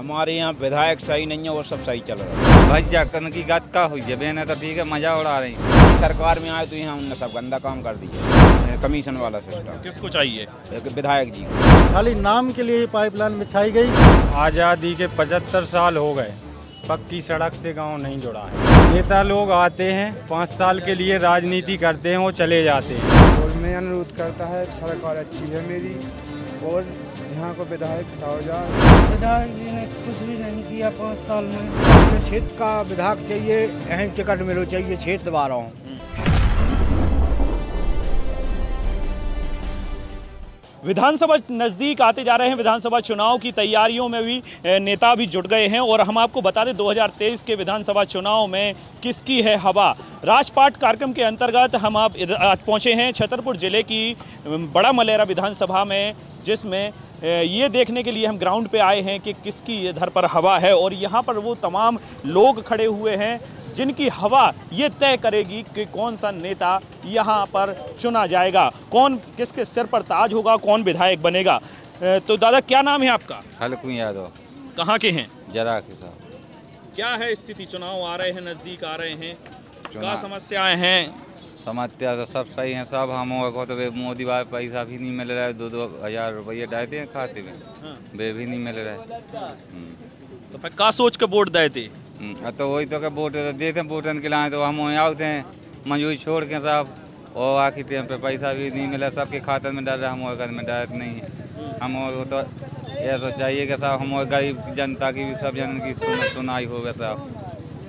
हमारे यहाँ विधायक सही नहीं है वो सब सही चल रहा है। भैया कन की बात का हुई है बहने तो ठीक है मज़ा उड़ा रही हैं। सरकार में आए तो यहाँ उनने सब गंदा काम कर दिया कमीशन वाला सिस्टम किसको चाहिए? एक विधायक जी। खाली नाम के लिए ही पाइपलाइन बिछाई गई। आज़ादी के 75 साल हो गए पक्की सड़क से गाँव नहीं जुड़ा है। नेता लोग आते हैं पाँच साल के लिए राजनीति करते हैं और चले जाते हैं। और मैं अनुरोध करता है सरकार अच्छी है मेरी और यहाँ को विधायक हटाओ विधायक जी ने कुछ भी नहीं किया पाँच साल में। क्षेत्र का विधायक चाहिए, अहम टिकट मिलो चाहिए, क्षेत्र दबा रहा हूँ। विधानसभा नज़दीक आते जा रहे हैं। विधानसभा चुनाव की तैयारियों में भी नेता भी जुट गए हैं। और हम आपको बता दें 2023 के विधानसभा चुनाव में किसकी है हवा? राजपाट कार्यक्रम के अंतर्गत हम आप आज पहुँचे हैं छतरपुर ज़िले की, बड़ा मलेरा विधानसभा में, जिसमें ये देखने के लिए हम ग्राउंड पे आए हैं कि किसकी इधर पर हवा है और यहाँ पर वो तमाम लोग खड़े हुए हैं जिनकी हवा ये तय करेगी कि कौन सा नेता यहाँ पर चुना जाएगा। कौन किसके सिर पर ताज होगा कौन विधायक बनेगा। तो दादा क्या नाम है आपका? हल्कू यादव। कहाँ के हैं? जरा के साथ। क्या है स्थिति? चुनाव आ रहे हैं नज़दीक आ रहे हैं। क्या समस्याएँ हैं? समझते तो सब सही हैं सब हम को तो वे मोदी बार पैसा भी नहीं मिल रहा है दो दो हज़ार रुपये डालते हैं खाते में। वे भी नहीं मिल रहा है। हम्म। तो फिर का सोच के वोट दे थे? हम्म, तो वही तो के वोट तो देते हैं वोटन के लाए तो हम वहीं आते हैं मजूरी छोड़ के सब और आखिर टाइम पे पैसा भी नहीं मिला सबके खाते में डाल रहे हम और में डालत नहीं। है हम तो ये तो चाहिए कि साहब हम गरीब जनता की भी सब जन की सुन, सुनाई होगा साहब।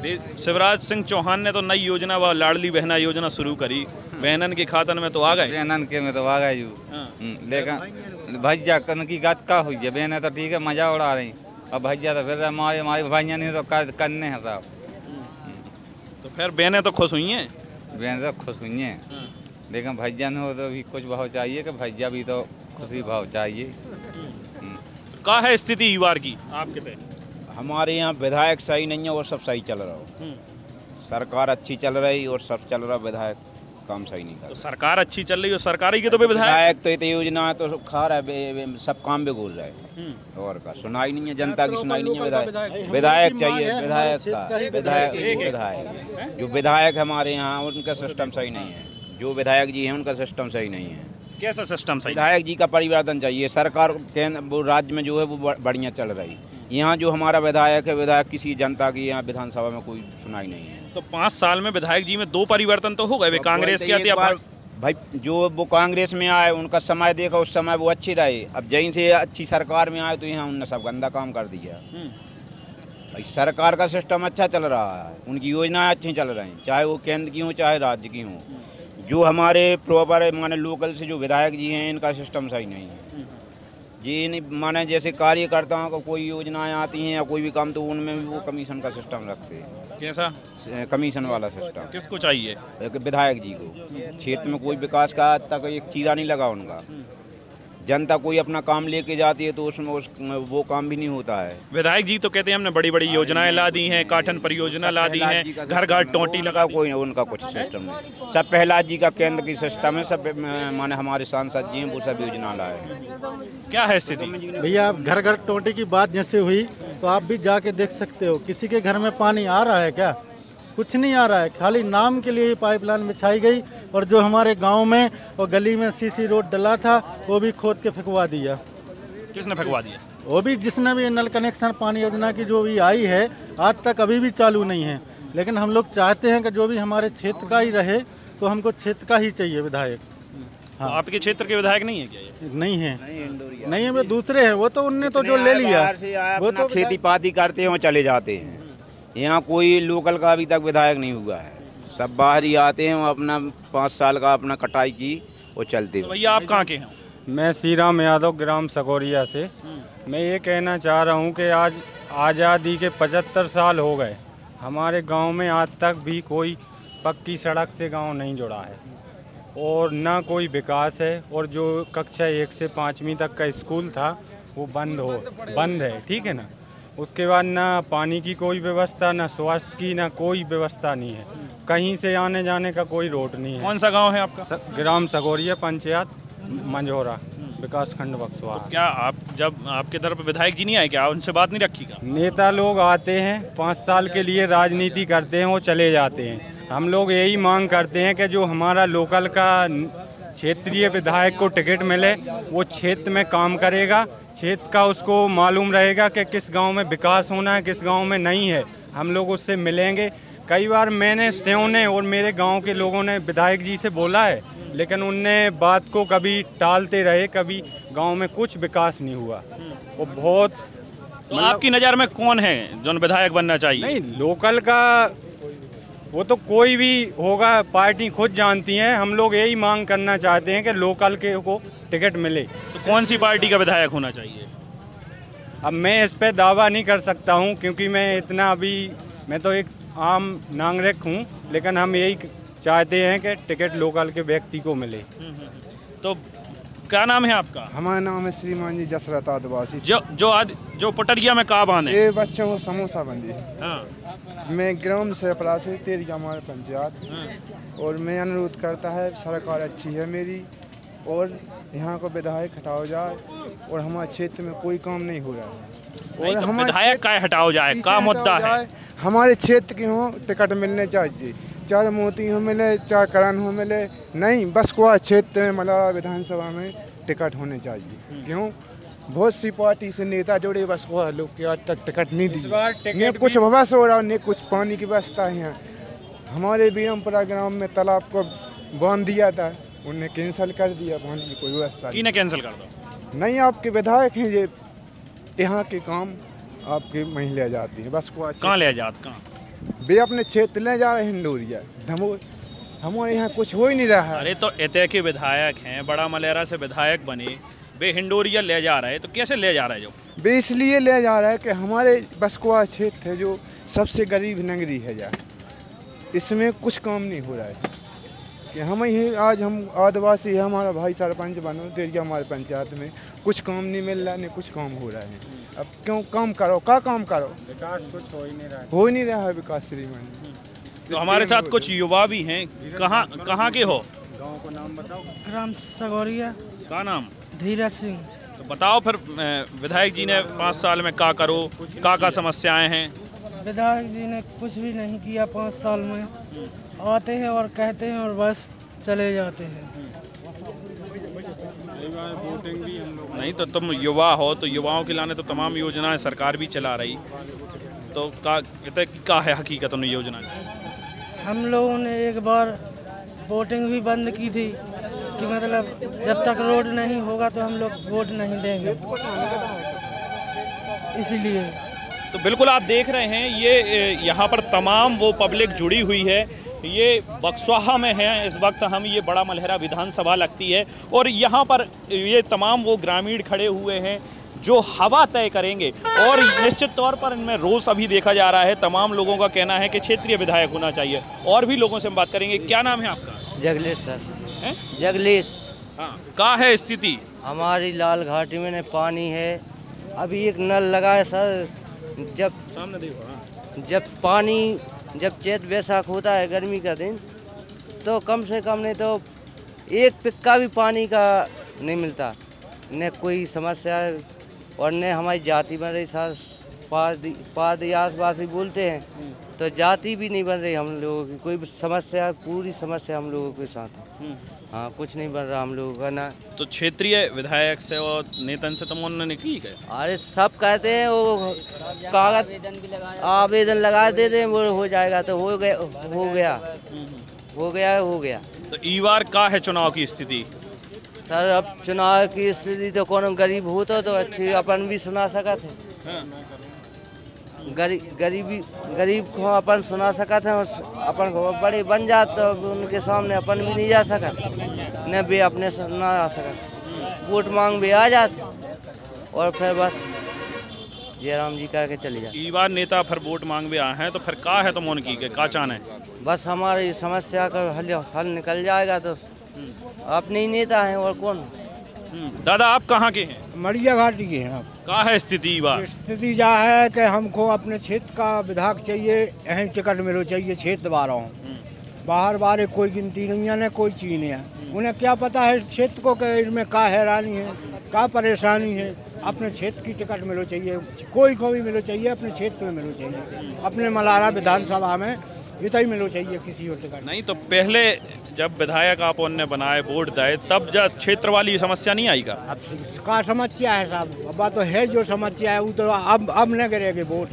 शिवराज सिंह चौहान ने तो नई योजना व लाडली बहना योजना शुरू करी। बहनन के खातन में तो आ गए? बहनन के में तो आ गए हाँ। हम्म, लेकिन भैया कन की बात का हुई है? बहने तो ठीक है मज़ा उड़ा रही अब भैया तो फिर हमारे हमारे भैया नहीं तो कर, करने हैं साहब। तो फिर बहनें तो खुश हुई हैं? बहन तो खुश हुई हैं। हाँ। लेकिन भैया ने तो भी कुछ भाव चाहिए कि भैया भी तो खुशी भाव चाहिए। हम्म। का है स्थिति बार की आपके पे? हमारे यहाँ विधायक सही नहीं है वो सब सही चल रहा हो। सरकार अच्छी चल रही और सब चल रहा विधायक काम सही नहीं कर तो कर सरकार अच्छी चल रही है सरकारी के तो भी विधायक विधायक तो इतनी योजना है तो खा रहा है सब काम भी घूर रहा है। और का सुनाई नहीं है जनता की सुनाई नहीं है विधायक। विधायक चाहिए विधायक का विधायक विधायक जो विधायक हमारे यहाँ उनका सिस्टम सही नहीं है। जो विधायक जी हैं उनका सिस्टम सही नहीं है। कैसा सिस्टम सही? विधायक जी का परिवर्तन चाहिए। सरकार केंद्र वो राज्य में जो है वो बढ़िया चल रही। यहाँ जो हमारा विधायक है विधायक किसी जनता की यहाँ विधानसभा में कोई सुनाई नहीं है। तो पाँच साल में विधायक जी में दो परिवर्तन तो हो गए कांग्रेस के आते बार भाई जो वो कांग्रेस में आए उनका समय देखा उस समय वो अच्छी रहे। अब जहीं से अच्छी सरकार में आए तो यहाँ उनने सब गंदा काम कर दिया। भाई सरकार का सिस्टम अच्छा चल रहा है उनकी योजनाएँ अच्छी चल रही हैं चाहे वो केंद्र की हो चाहे राज्य की हो। जो हमारे प्रॉपर माने लोकल से जो विधायक जी हैं इनका सिस्टम सही नहीं है। जी नहीं माने जैसे कार्यकर्ताओं को कोई योजनाएँ आती हैं या कोई भी काम तो उनमें भी वो कमीशन का सिस्टम रखते हैं। कैसा? कमीशन वाला सिस्टम किसको चाहिए? विधायक जी को। क्षेत्र में कोई विकास का तक एक चीरा नहीं लगा उनका। जनता कोई अपना काम लेके जाती है तो उसमें उस वो काम भी नहीं होता है। विधायक जी तो कहते हैं हमने बड़ी बड़ी योजनाएँ ला दी हैं काठन परियोजना ला दी हैं घर घर टोटी लगा कोई उनका कुछ सिस्टम नहीं सब प्रहलाद जी का केंद्र की सिस्टम है सब माने हमारे सांसद जी हैं वो सब योजना लाए हैं। क्या है स्थिति? भैया आप घर घर टोटी की बात जैसे हुई तो आप भी जाके देख सकते हो। किसी के घर में पानी आ रहा है क्या? कुछ नहीं आ रहा है। खाली नाम के लिए ही पाइपलाइन बिछाई गई और जो हमारे गाँव में और गली में सीसी रोड डला था वो भी खोद के फेंकवा दिया। किसने फेंकवा दिया? वो भी जिसने भी नल कनेक्शन पानी योजना की जो भी आई है आज तक अभी भी चालू नहीं है। लेकिन हम लोग चाहते हैं कि जो भी हमारे क्षेत्र का ही रहे तो हमको क्षेत्र का ही चाहिए विधायक। तो आपके क्षेत्र के विधायक नहीं है क्या ये? नहीं है। नहीं है वो दूसरे हैं वो तो उनने तो जो ले लिया। वो तो खेती पाती करते हैं चले जाते हैं। यहाँ कोई लोकल का अभी तक विधायक नहीं हुआ है। सब बाहर ही आते हैं वो अपना पाँच साल का अपना कटाई की और चलते तो भैया आप कहाँ के हैं? मैं सीराम यादव ग्राम सगोरिया से। मैं ये कहना चाह रहा हूँ कि आज आज़ादी के 75 साल हो गए। हमारे गाँव में आज तक भी कोई पक्की सड़क से गाँव नहीं जुड़ा है। और ना कोई विकास है और जो कक्षा एक से पाँचवीं तक का स्कूल था वो बंद हो बंद है। ठीक है ना? उसके बाद ना पानी की कोई व्यवस्था ना स्वास्थ्य की ना कोई व्यवस्था नहीं है। कहीं से आने जाने का कोई रोड नहीं है। कौन सा गाँव है आपका? स- ग्राम सगोरिया पंचायत मंझोरा विकास खंड बक्सवा तो क्या आप जब आपके तरफ़ विधायक जी नहीं आए क्या? उनसे बात नहीं रखी का नेता लोग आते हैं पाँच साल के लिए राजनीति करते हैं और चले जाते हैं। हम लोग यही मांग करते हैं कि जो हमारा लोकल का क्षेत्रीय विधायक को टिकट मिले वो क्षेत्र में काम करेगा क्षेत्र का उसको मालूम रहेगा कि किस गाँव में विकास होना है किस गाँव में नहीं है। हम लोग उससे मिलेंगे। कई बार मैंने स्यों ने और मेरे गाँव के लोगों ने विधायक जी से बोला है लेकिन उनने बात को कभी टालते रहे कभी गाँव में कुछ विकास नहीं हुआ। वो बहुत तो आपकी नज़र में कौन है जो विधायक बनना चाहिए? नहीं लोकल का वो तो कोई भी होगा पार्टी खुद जानती है। हम लोग यही मांग करना चाहते हैं कि लोकल के को टिकट मिले। तो कौन सी पार्टी का विधायक होना चाहिए? अब मैं इस पर दावा नहीं कर सकता हूँ क्योंकि मैं इतना अभी मैं तो एक आम नागरिक हूँ लेकिन हम यही चाहते हैं कि टिकट लोकल के व्यक्ति को मिले। तो क्या नाम है आपका? हमारा नाम है श्रीमान जी जसरत आदिवासी। जो जो आज जो पटरिया में कहा बाँध? ये बच्चों को समोसा बंदी है। मैं ग्राम से से तेरिया हमारे पंचायत। हाँ। और मैं अनुरोध करता है सरकार अच्छी है मेरी और यहाँ को विधायक हटाओ जाए और हमारे क्षेत्र में कोई काम नहीं हो रहा है। और तो हमारे विधायक का हटाओ जाए का मुद्दा है? हमारे क्षेत्र के हो टिकट मिलने चाहिए। चाहे मोती हो मिले चाहे करण हो मिले। नहीं बस को क्षेत्र में मलाला विधानसभा में टिकट होने चाहिए। क्यों? बहुत सी पार्टी से नेता जोड़े बस को लोग के आज तक टिकट नहीं दी ने कुछ बस हो रहा ने कुछ पानी की व्यवस्था है हमारे बीरमपुरा ग्राम में तालाब को बाँध दिया था उन्हें कैंसिल कर दिया पानी की कोई व्यवस्था नहीं। कैंसिल कर दो? नहीं आपके विधायक हैं ये। यहाँ के काम आपके वहीं ले जाती है बस को कहाँ ले जात कहाँ? वे अपने क्षेत्र ले जा रहे हैं हिंडोरिया। हमारे यहाँ कुछ हो ही नहीं रहा। है अरे तो एते के विधायक हैं बड़ा मलेरा से विधायक बने। वे हिंडोरिया ले जा रहे हैं तो कैसे ले जा रहे हैं जो? वे इसलिए ले जा रहा है कि हमारे बसकुआ क्षेत्र है जो सबसे गरीब नगरी है जा। इसमें कुछ काम नहीं हो रहा है। कि हम ही आज हम आदिवासी है हमारा भाई सरपंच बनो तेरिया हमारे पंचायत में। कुछ काम नहीं मिल रहा नहीं कुछ काम हो रहा है। अब क्यों काम करो? का काम करो? विकास कुछ हो ही नहीं रहा हो। ही नहीं रहा है विकास श्रीमान तो हमारे साथ कुछ युवा भी हैं। कहाँ कहाँ के हो? गाँव को नाम बताओ। ग्राम सगौरिया। का नाम? धीरज सिंह। तो बताओ फिर विधायक जी ने पाँच साल में का करो का का समस्याएँ हैं? विधायक जी ने कुछ भी नहीं किया पाँच साल में। आते हैं और कहते हैं और बस चले जाते हैं। वोटिंग भी हम लोग नहीं तो तुम युवा हो तो युवाओं के लाने तो तमाम योजनाएँ सरकार भी चला रही। तो का का है हकीकत उन योजना हम लोगों ने एक बार वोटिंग भी बंद की थी कि मतलब जब तक रोड नहीं होगा तो हम लोग वोट नहीं देंगे। इसलिए। तो बिल्कुल आप देख रहे हैं ये यहाँ पर तमाम वो पब्लिक जुड़ी हुई है। ये बक्सवाहा में है। इस वक्त हम ये बड़ा मलहरा विधानसभा लगती है और यहाँ पर ये तमाम वो ग्रामीण खड़े हुए हैं जो हवा तय करेंगे। और निश्चित तौर पर इनमें रोष अभी देखा जा रहा है। तमाम लोगों का कहना है कि क्षेत्रीय विधायक होना चाहिए। और भी लोगों से हम बात करेंगे। क्या नाम है आपका? जगलेश सर। हैं? जगलेश हाँ। का है स्थिति? हमारी लाल घाटी में पानी है। अभी एक नल लगा है सर। जब सामने देखो हाँ। जब पानी जब चेत बैसाख होता है गर्मी का दिन तो कम से कम नहीं तो एक पिक्का भी पानी का नहीं मिलता। न कोई समस्या और न हमारी जाति में पास ही बोलते हैं। तो जाति भी नहीं बन रही हम लोगों की। कोई समस्या पूरी समस्या हम लोगों के साथ है। हाँ कुछ नहीं बन रहा हम लोगों का ना। तो क्षेत्रीय विधायक से और नेतन से तुम उन्होंने की है? अरे सब कहते हैं वो कागज़ आवेदन लगा देते हैं वो हो जाएगा तो हो गया हो गया। हो गया हो गया। तो ई बार का है चुनाव की स्थिति? सर अब चुनाव की स्थिति तो कौन गरीब होता तो अच्छी अपन भी सुना सकत है। गरीब गरीबी गरीब को अपन सुना सकत है और अपन को बड़े बन जात तो उनके सामने अपन भी नहीं जा सकत। न भी अपने ना आ सकत। वोट मांग भी आ जात और फिर बस जयराम जी करके चले जाते। ई बार नेता फिर वोट मांगवे आए हैं तो फिर का है तुम उनकी के का चाहना है? बस हमारी समस्या का हल हल निकल जाएगा तो अपने ही नेता हैं और कौन? दादा आप कहाँ के हैं? मड़िया घाटी के हैं आप। का है स्थिति बार? स्थिति जा है कि हमको अपने क्षेत्र का विधायक चाहिए अहम टिकट मिलो चाहिए क्षेत्र बारह हूँ बाहर बाहर कोई गिनती नहीं है न कोई चीज़ नहीं है। उन्हें क्या पता है क्षेत्र को कि इसमें का हैरानी है का परेशानी है। अपने क्षेत्र की टिकट मिलो चाहिए कोई को भी मिलो चाहिए अपने क्षेत्र में मिलो चाहिए। अपने मलारा विधानसभा में इतना ही मिलो चाहिए किसी और टिकट नहीं तो पहले जब विधायक आप उनने बनाए वोट दाए तब जब क्षेत्र वाली समस्या नहीं आएगा। अब का समस्या है साहब? अब तो है जो समस्या है वो तो अब अब न गिरेगी वोट।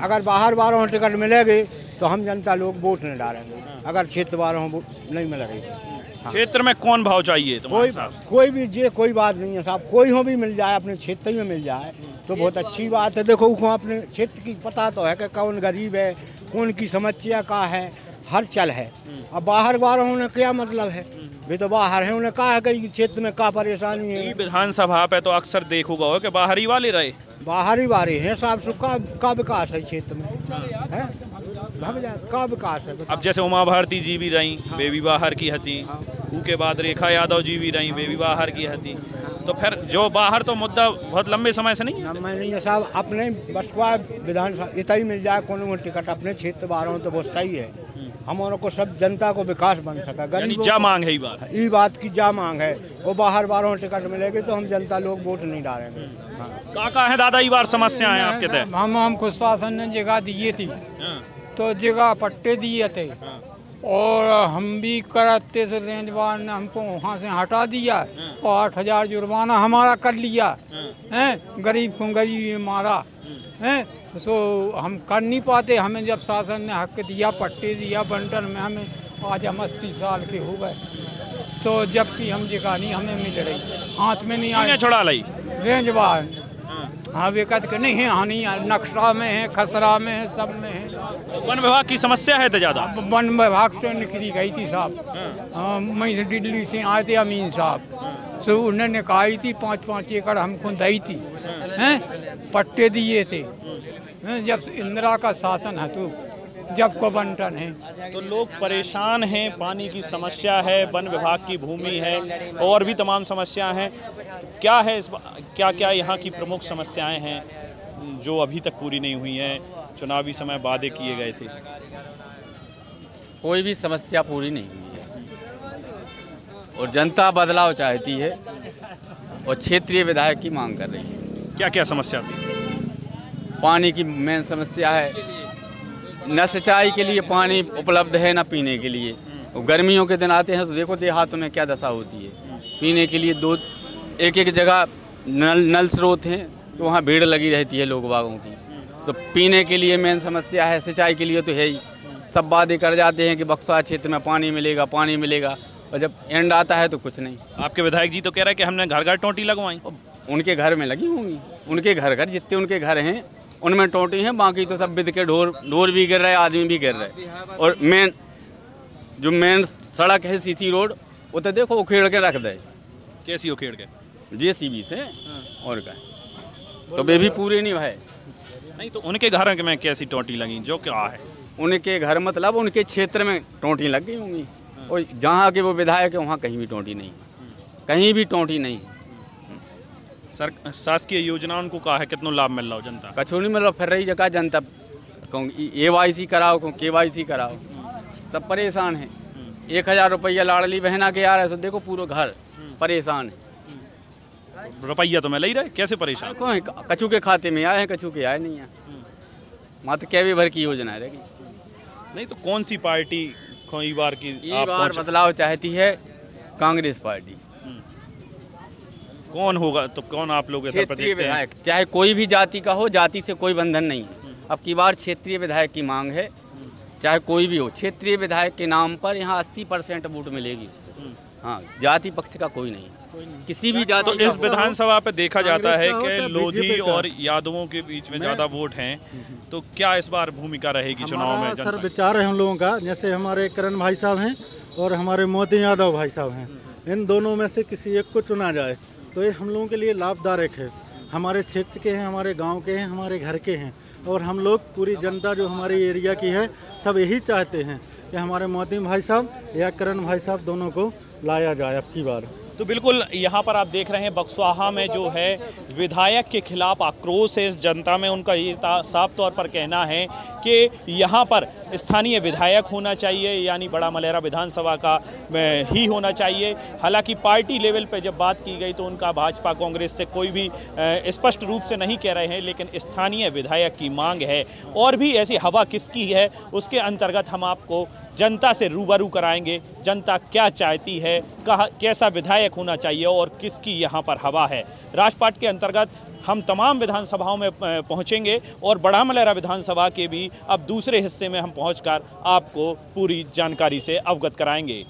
अगर बाहर बारह टिकट मिलेगी तो हम जनता लोग वोट नहीं डालेंगे। अगर क्षेत्र बारह नहीं मिलेगी क्षेत्र में कौन भाव चाहिए कोई कोई भी जे कोई बात नहीं है साहब। कोई हो भी मिल जाए अपने क्षेत्र ही में मिल जाए तो बहुत अच्छी बात है। देखो उसको अपने क्षेत्र की पता तो है कि कौन गरीब है कौन की समस्या का है हर चल है। अब बाहर बारह होने क्या मतलब है? वे तो बाहर है उन्हें कहा है कि क्षेत्र में का परेशानी है? विधानसभा पे तो अक्सर देखोगा हो कि बाहरी वाले रहे। बाहरी वाले बारे हैं साहब सो का का विकास है क्षेत्र में? है। जाए का विकास है? अब जैसे उमा भारती जी भी रही वे भी बाहर की हती। उसके बाद रेखा यादव जी भी रही भी बाहर की हती। तो फिर जो बाहर तो मुद्दा बहुत लंबे समय से नहीं मैं नहीं साहब अपने बसवा विधानसभा इतना ही मिल जाए कोनो को टिकट अपने क्षेत्र बारह हो तो बहुत सही है। हमारे को सब जनता को विकास बन सका यानी जा मांग है ये बात? ये बात की जा मांग है। वो बाहर बारह टिकट मिलेगी तो हम जनता लोग वोट नहीं डालेंगे। हाँ। का का है दादा ये बार समस्या है आपके तय हम हमको शासन ने जगह दिए थी। तो जगह पट्टे दिए थे। और हम भी करते से रेंजवार ने हमको वहाँ से हटा दिया। और आठ हज़ार जुर्माना हमारा कर लिया। हैं? गरीब को गरीब मारा। हैं? सो हम कर नहीं पाते। हमें जब शासन ने हक दिया पट्टे दिया बंटन में हमें आज हम अस्सी साल के हो गए। तो जबकि हम जगह नहीं हमें मिल रही। हाथ में नहीं आए छुड़ा लाई? रेंजवार हाँ। वे कहते नहीं है हानि नक्शा में है खसरा में है सब में है। वन विभाग की समस्या है तो ज़्यादा? वन विभाग से निकली गई थी साहब। हाँ, मैं दिल्ली से आए थे अमीन साहब। सो उन्होंने कहा थी पाँच पाँच एकड़ हमको दई थी। हैं। पट्टे दिए थे। जब इंदिरा का शासन है तो जब को बंटन है। तो लोग परेशान हैं पानी की समस्या है वन विभाग की भूमि है और भी तमाम समस्याएँ हैं। तो क्या है इस क्या क्या यहाँ की प्रमुख समस्याएँ हैं जो अभी तक पूरी नहीं हुई हैं? चुनावी समय वादे किए गए थे। कोई भी समस्या पूरी नहीं हुई है। और जनता बदलाव चाहती है और क्षेत्रीय विधायक की मांग कर रही है। क्या क्या समस्या थी? पानी की मेन समस्या है। न सिंचाई के लिए पानी उपलब्ध है न पीने के लिए। और गर्मियों के दिन आते हैं तो देखो देहातों में क्या दशा होती है। पीने के लिए दो एक एक जगह नल नल स्रोत हैं तो वहाँ भीड़ लगी रहती है लोग बागों की। तो पीने के लिए मेन समस्या है सिंचाई के लिए तो है ही। सब वादे कर जाते हैं कि बक्सा क्षेत्र में पानी मिलेगा पानी मिलेगा और जब एंड आता है तो कुछ नहीं। आपके विधायक जी तो कह रहे हैं कि हमने घर घर टोटी लगवाई। उनके घर में लगी होंगी। उनके घर घर जितने उनके घर हैं उनमें टोटी हैं बाकी तो सब बिद के ढोर ढोर भी गिर रहे आदमी भी गिर रहे। और मेन जो मेन सड़क है सीसी रोड वो तो देखो उखेड़ के रख दे। कैसी उखेड़ के? जेसीबी से और क्या तो वे भी पूरे नहीं भाई। नहीं तो उनके घर में कैसी टोटी लगी जो क्या है? उनके घर मतलब उनके क्षेत्र में टोटी लग गई होंगी। और जहाँ के वो विधायक है वहाँ कहीं भी टोटी नहीं कहीं भी टोटी नहीं सर शासकीय योजनाओं को कहा है कितना लाभ मिल रहा हो जनता? कछू नहीं मिल रहा फिर रही जगह जनता। ए वाई सी कराओ कहूँ के वाई सी कराओ। सब परेशान है। एक हज़ार रुपया लाड़ली बहना के आ रहा है सो देखो पूरा घर परेशान है। रुपया तो मैं ही रहा है कैसे परेशान? कौन है? कछू के खाते में आए हैं कछू के आए नहीं है। मात्र कैवे भर की योजना है नहीं तो कौन सी पार्टी को ई बार की आप बार बदलाव चाहती है कांग्रेस पार्टी। कौन होगा तो कौन आप लोग क्षेत्रीय विधायक चाहे कोई भी जाति का हो जाति से कोई बंधन नहीं है। अब की बार क्षेत्रीय विधायक की मांग है चाहे कोई भी हो क्षेत्रीय विधायक के नाम पर यहाँ 80 परसेंट वोट मिलेगी हाँ जाति पक्ष का कोई नहीं। किसी भी जाति तो इस विधानसभा पे देखा जाता है का कि लोधी और यादवों के बीच में ज़्यादा वोट हैं। तो क्या इस बार भूमिका रहेगी चुनाव में सर विचार है हम लोगों का जैसे हमारे करण भाई साहब हैं और हमारे मोदी यादव भाई साहब हैं। इन दोनों में से किसी एक को चुना जाए तो ये हम लोगों के लिए लाभदायक है। हमारे क्षेत्र के हैं हमारे गाँव के हैं हमारे घर के हैं और हम लोग पूरी जनता जो हमारे एरिया की है सब यही चाहते हैं कि हमारे मोदी भाई साहब या करण भाई साहब दोनों को लाया जाए अब की बार। तो बिल्कुल यहाँ पर आप देख रहे हैं बक्सवाहा में जो है विधायक के खिलाफ आक्रोश है। जनता में उनका ये साफ़ तौर पर कहना है कि यहाँ पर स्थानीय विधायक होना चाहिए, यानी बड़ा मलेरा विधानसभा का ही होना चाहिए। हालाँकि पार्टी लेवल पर जब बात की गई तो उनका भाजपा कांग्रेस से कोई भी स्पष्ट रूप से नहीं कह रहे हैं, लेकिन स्थानीय विधायक की मांग है। और भी ऐसी हवा किसकी है, उसके अंतर्गत हम आपको जनता से रूबरू कराएँगे। जनता क्या चाहती है, कहा, कैसा विधायक होना चाहिए और किसकी यहाँ पर हवा है। राजपाट के अंतर्गत हम तमाम विधानसभाओं में पहुँचेंगे और बड़ा मलेरा विधानसभा के भी अब दूसरे हिस्से में हम पहुंचकर आपको पूरी जानकारी से अवगत कराएँगे।